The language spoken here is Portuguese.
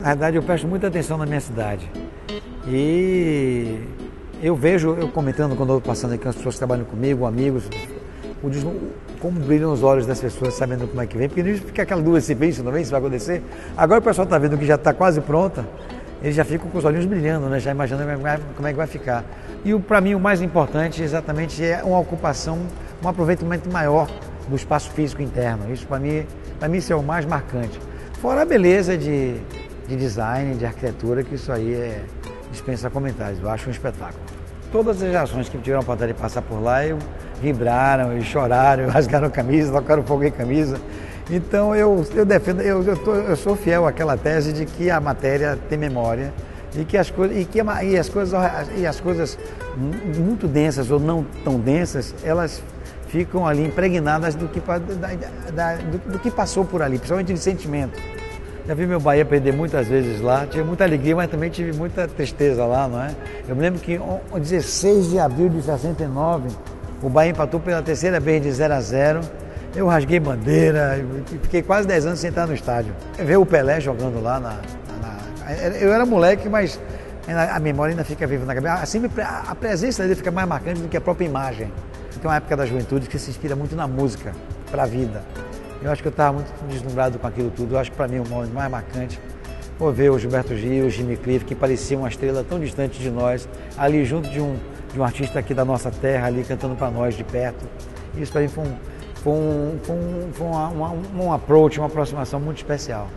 Na verdade, eu presto muita atenção na minha cidade. E eu vejo, eu comentando quando eu estou passando aqui as pessoas que trabalham comigo, amigos, como brilham os olhos das pessoas sabendo como é que vem, porque não fica aquela dúvida se vem, isso não vem, se vai acontecer. Agora o pessoal está vendo que já está quase pronta, eles já ficam com os olhinhos brilhando, né? já imaginando como é que vai ficar. E para mim o mais importante exatamente é uma ocupação, um aproveitamento maior do espaço físico interno. Isso para mim, para mim isso é o mais marcante. Fora a beleza de, de design, de arquitetura, que isso aí é dispensa comentários. Eu acho um espetáculo. Todas as gerações que tiveram a oportunidade de passar por lá, eu vibraram, choraram, rasgaram camisa, tocaram fogo em camisa. Então eu, eu defendo, eu, eu, tô, eu sou fiel àquela tese de que a matéria tem memória e que as coisas e que e as coisas e as coisas muito densas ou não tão densas elas ficam ali impregnadas do que, da, da, do, do, que passou por ali, principalmente de sentimento. Já vi meu Bahia perder muitas vezes lá, tive muita alegria, mas também tive muita tristeza lá, não é? Eu me lembro que 16 de abril de 69, o Bahia empatou pela terceira vez de 0 a 0. Eu rasguei bandeira, fiquei quase 10 anos sem estar no estádio. Ver o Pelé jogando lá na, na, Eu era moleque, mas a memória ainda fica viva na cabeça. Assim, a presença dele fica mais marcante do que a própria imagem. Tem uma época da juventude que se inspira muito na música, para a vida. Eu acho que eu estava muito deslumbrado com aquilo tudo. Eu acho que para mim o momento mais marcante foi ver o Gilberto Gil, o Jimmy Cliff, que parecia uma estrela tão distante de nós, ali junto de um, de um artista aqui da nossa terra, ali cantando para nós de perto. Isso para mim foi um, foi um, foi um, foi uma, uma, um approach, uma aproximação muito especial.